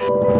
Bye.